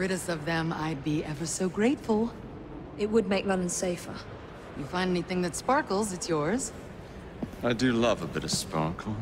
rid us of them, I'd be ever so grateful. It would make London safer. You find anything that sparkles, it's yours. I do love a bit of sparkle.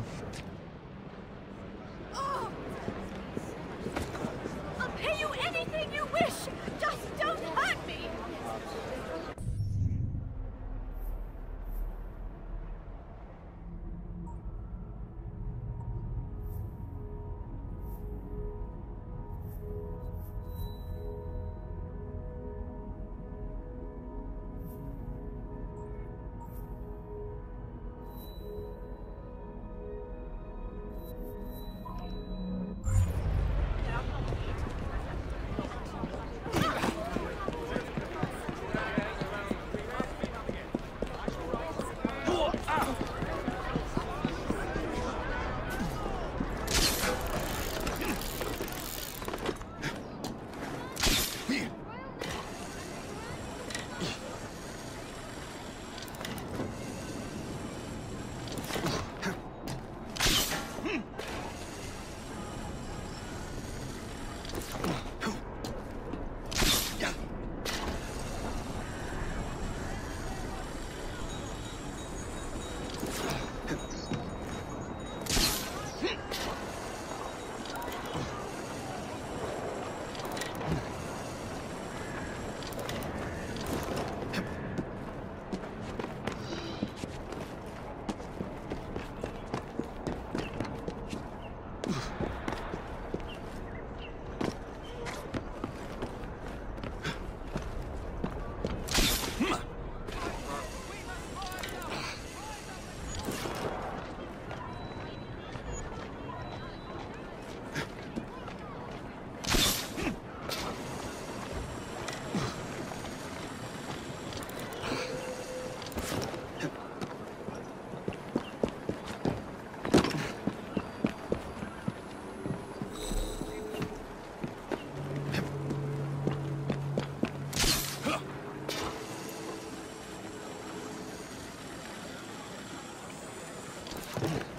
Ooh.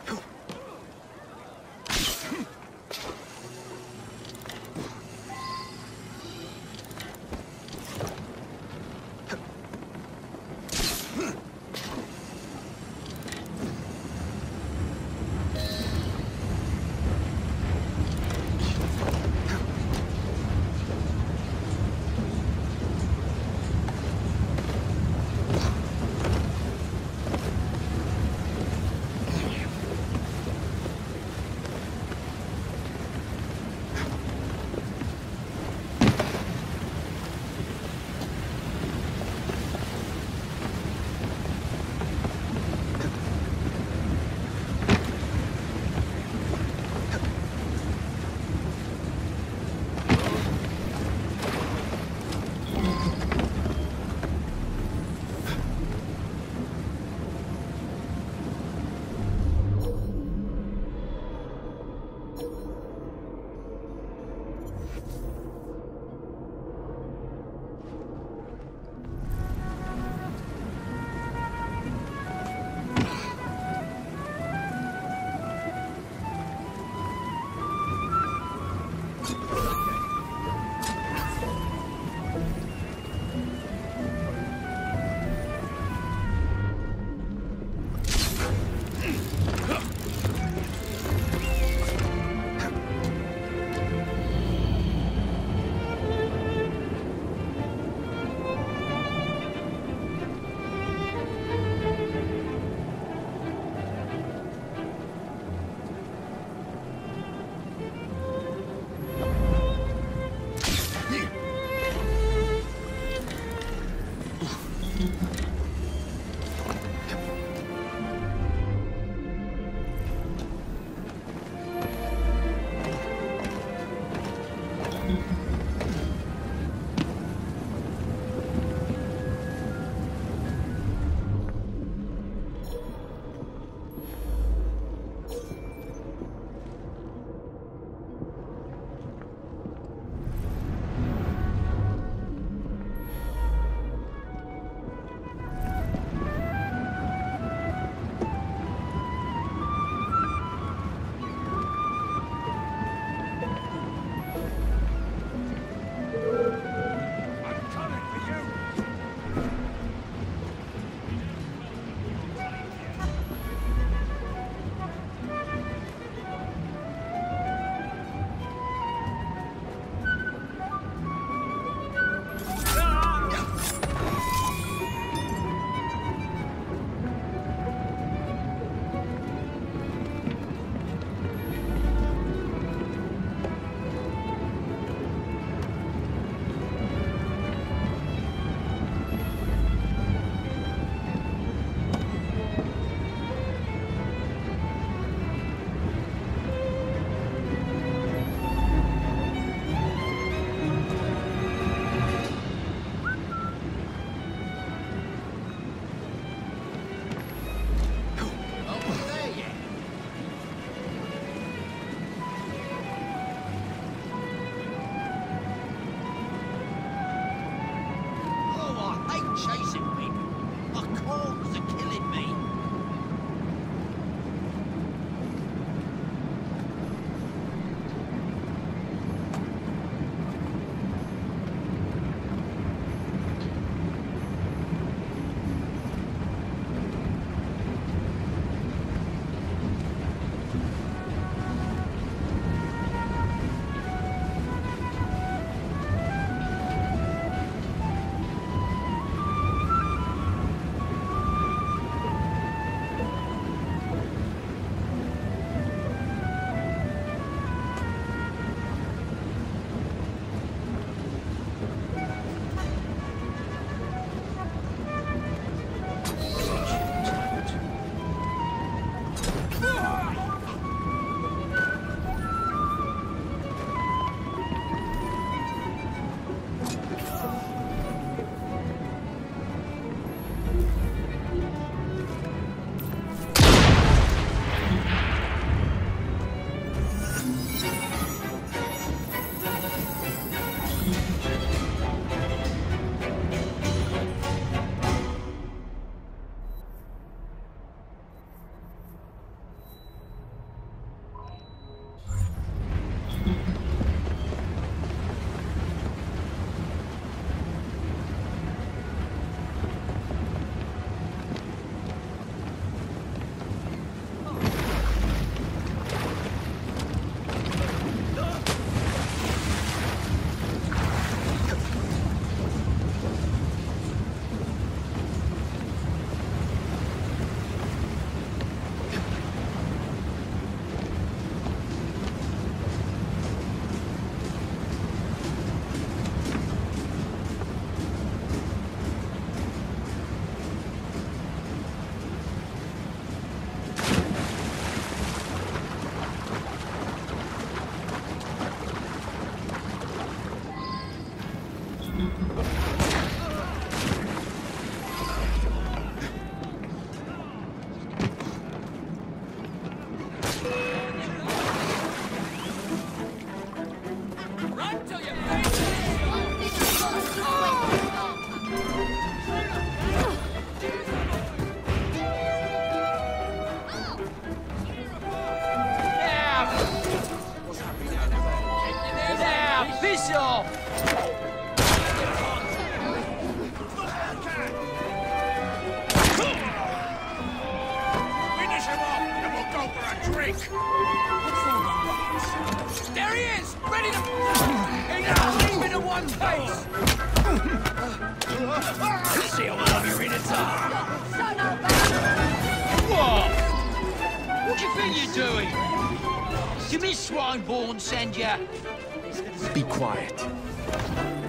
Send you? Be quiet.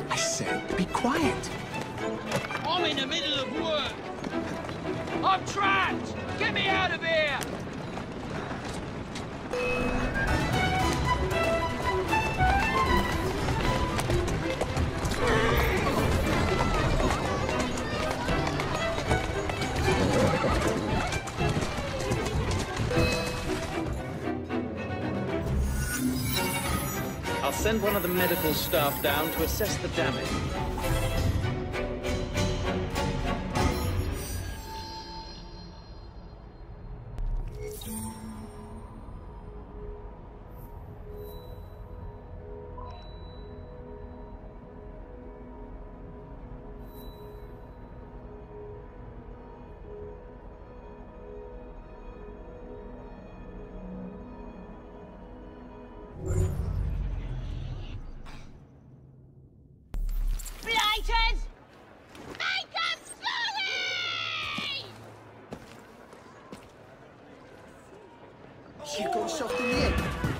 I said, be quiet. I'm in the middle of work. I'm trapped! Get me out of here! Send one of the medical staff down to assess the damage. Here goes something in.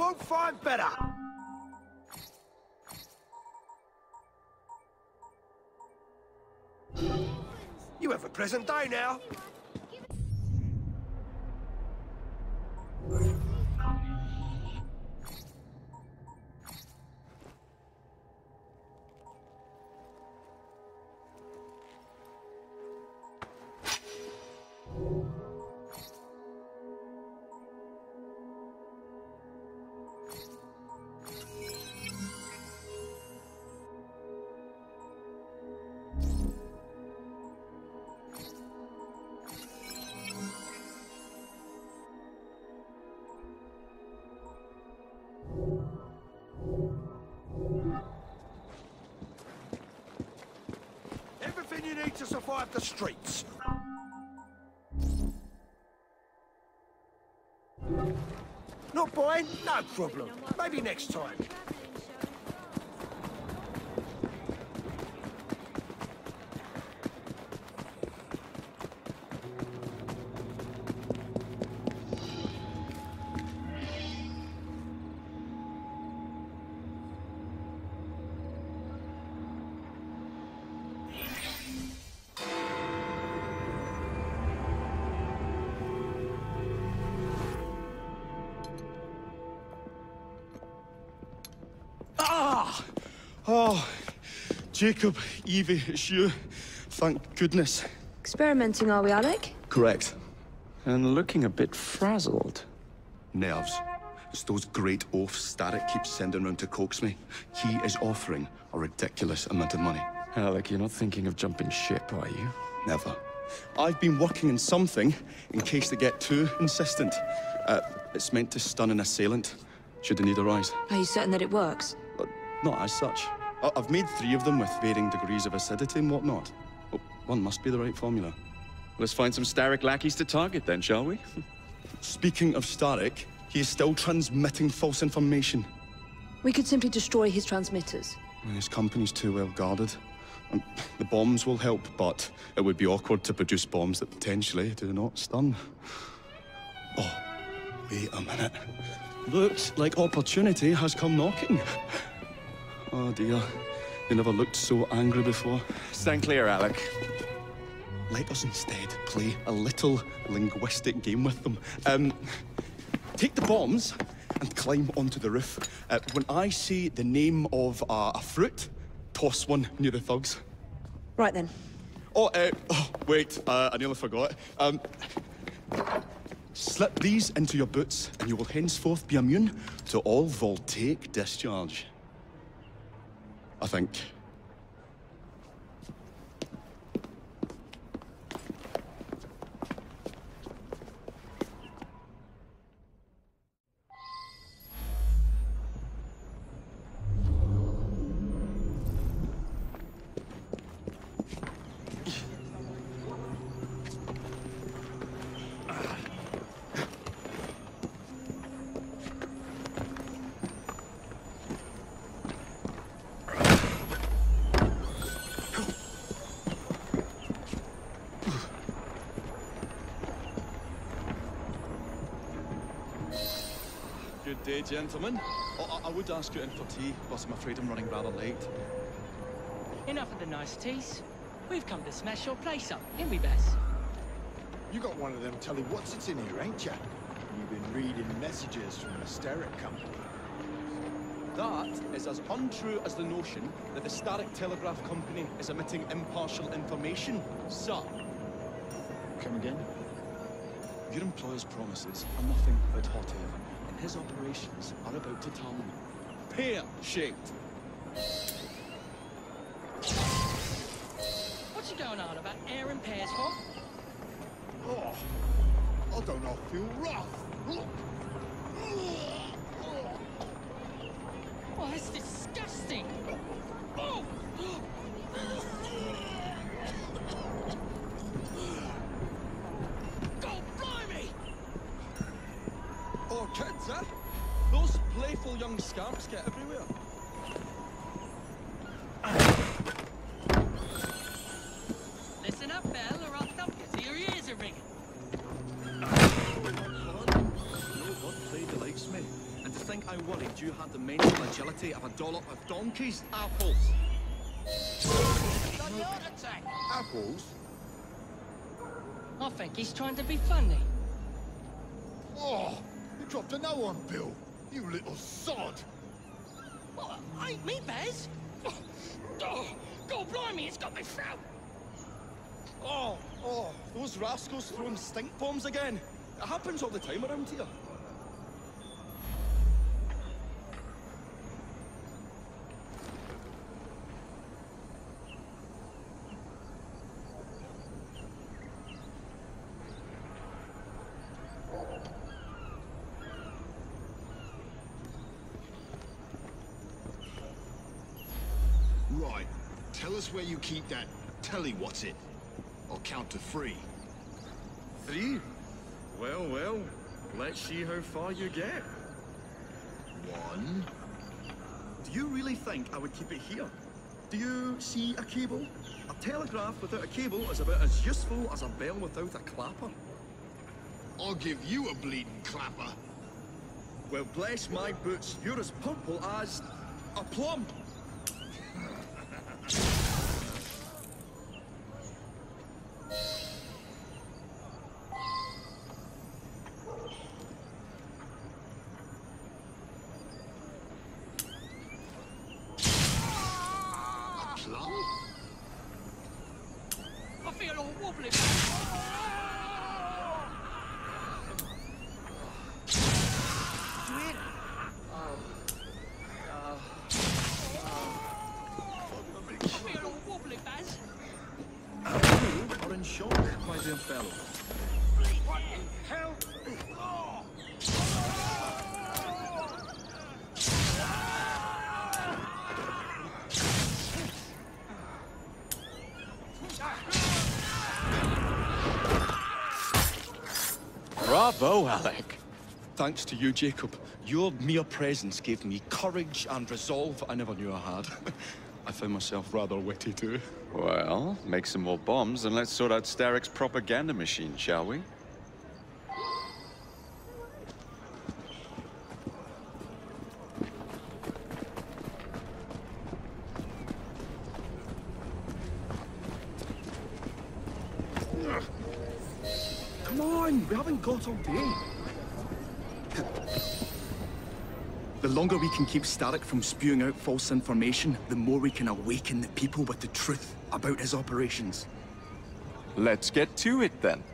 Won't find better. You have a pleasant day now. Survive the streets. Not buying? No problem. Maybe next time. Jacob, Evie, it's you. Thank goodness. Experimenting, are we, Alec? Correct. And looking a bit frazzled. Nerves. It's those great oafs Starrick keeps sending round to coax me. He is offering a ridiculous amount of money. Alec, you're not thinking of jumping ship, are you? Never. I've been working on something in case they get too insistent. Uh, it's meant to stun an assailant, should the need arise. Are you certain that it works? But not as such. I- I've made three of them with varying degrees of acidity and whatnot. Oh, one must be the right formula. Let's find some Starrick lackeys to target then, shall we? Speaking of Starrick, he is still transmitting false information. We could simply destroy his transmitters. His company's too well guarded. Um, the bombs will help, but it would be awkward to produce bombs that potentially do not stun. Oh, wait a minute. Looks like opportunity has come knocking. Oh dear, they never looked so angry before. Stand clear, Alec. Let us instead play a little linguistic game with them. Um, take the bombs and climb onto the roof. Uh, when I say the name of uh, a fruit, toss one near the thugs. Right then. Oh, uh, oh wait, uh, I nearly forgot. Um, slip these into your boots, and you will henceforth be immune to all voltaic discharge. Think. Good day, gentlemen. Oh, I, I would ask you in for tea, but I'm afraid I'm running rather late. Enough of the nice teas. We've come to smash your place up, ain't we, Bess? You got one of them telly what's it's in here, ain't ya? You've been reading messages from the Starrick Company. That is as untrue as the notion that the Starrick Telegraph Company is emitting impartial information, sir. Come again? Your employer's promises are nothing but hot air, and his operations are about to turn pear-shaped. What's you going on about air and pears for? Oh, I don't know, I feel rough. Look. Oh, that's disgusting. Oh! Agility of a dollop of donkey's apples. Apples? I think he's trying to be funny. Oh, you dropped a no on Bill. You little sod. What? Ain't me, Bez? Oh, oh, God blimey, it's got me throat. Oh, oh, those rascals throwing stink bombs again. It happens all the time around here. Right. Tell us where you keep that telly what's it. I'll count to three. Three? Well, well, let's see how far you get. One. Do you really think I would keep it here? Do you see a cable? A telegraph without a cable is about as useful as a bell without a clapper. I'll give you a bleeding clapper. Well, bless my boots, you're as purple as a plum. A plum? I feel all wobbly. I feel all wobbly, Baz. You are in shock, my dear fellow. What in hell? Bravo, Alec. Thanks to you, Jacob. Your mere presence gave me courage and resolve I never knew I had. I found myself rather witty too. Well, make some more bombs and let's sort out Starrick's propaganda machine, shall we? We haven't got all day. The longer we can keep Starrick from spewing out false information, the more we can awaken the people with the truth about his operations. Let's get to it then.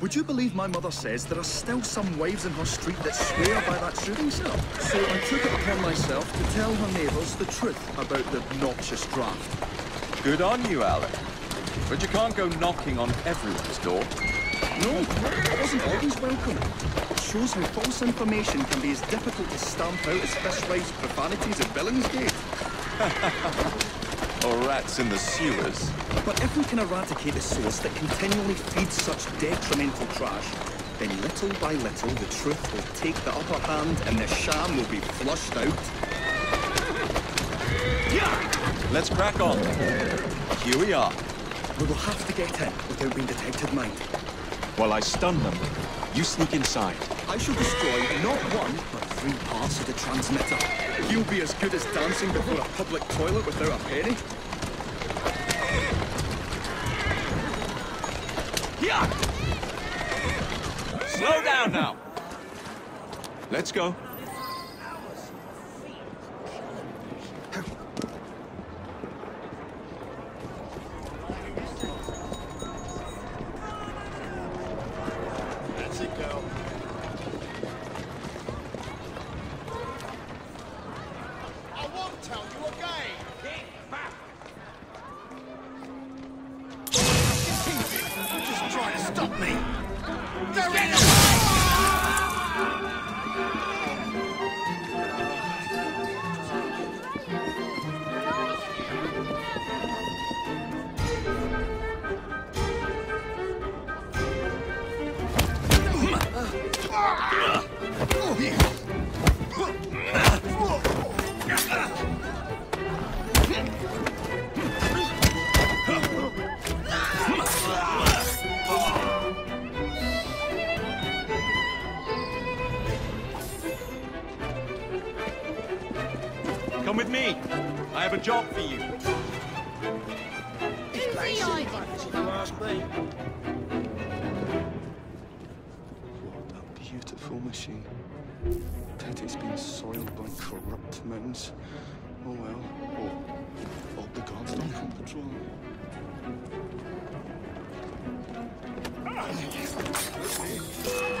Would you believe my mother says there are still some wives in her street that swear by that shooting cell? So I took it upon myself to tell her neighbours the truth about the obnoxious draft. Good on you, Alec. But you can't go knocking on everyone's door. No, I wasn't always welcome. It shows how false information can be as difficult to stamp out as Fishwives' profanities at Billingsgate. or rats in the sewers. But if we can eradicate the source that continually feeds such detrimental trash, then little by little the truth will take the upper hand and the sham will be flushed out. Yeah! Let's crack on. Here we are. We will have to get in without being detected, mind. While I stun them, you sneak inside. I shall destroy not one, but three parts of the transmitter. You'll be as good as dancing before a public toilet without a penny. Yeah! Slow down now. Let's go. Me. I have a job for you. What a beautiful machine. But it's been soiled by corrupt mounds. Oh well. Oh, all the guards don't come patrol. We'll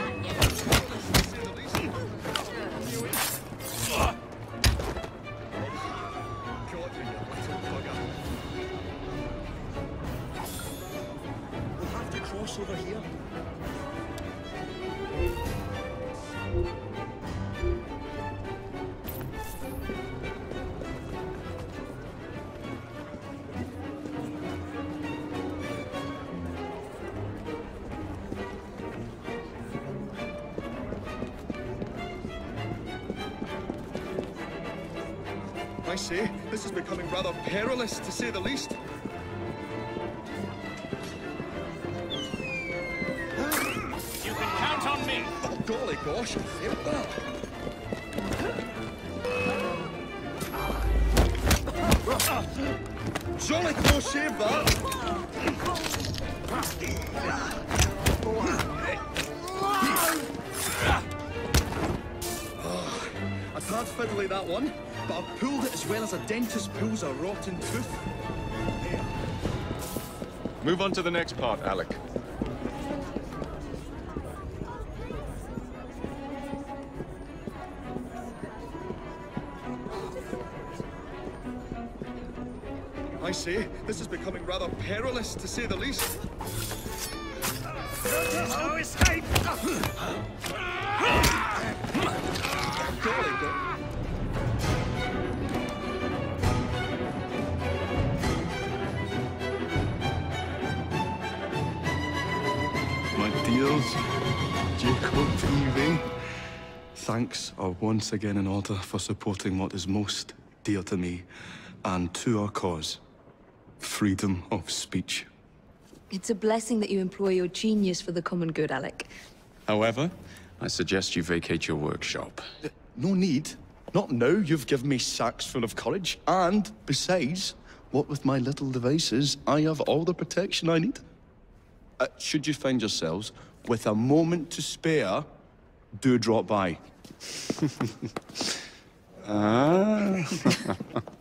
I say, this is becoming rather perilous, to say the least. You can count on me. Oh, golly gosh, I that. Jolly close shave, that. Ah, oh, a tad fiddly, that one, but I've pulled it as well as a dentist pulls a rotten tooth. Move on to the next part, Alec. I say, this is becoming rather perilous, to say the least. No escape! Golly go- Jacob TV, thanks are once again in order for supporting what is most dear to me and to our cause freedom of speech. It's a blessing that you employ your genius for the common good, Alec. However, I suggest you vacate your workshop. Uh, no need. Not now you've given me sacks full of courage. And, besides, what with my little devices, I have all the protection I need. Uh, should you find yourselves with a moment to spare, do drop by. ah.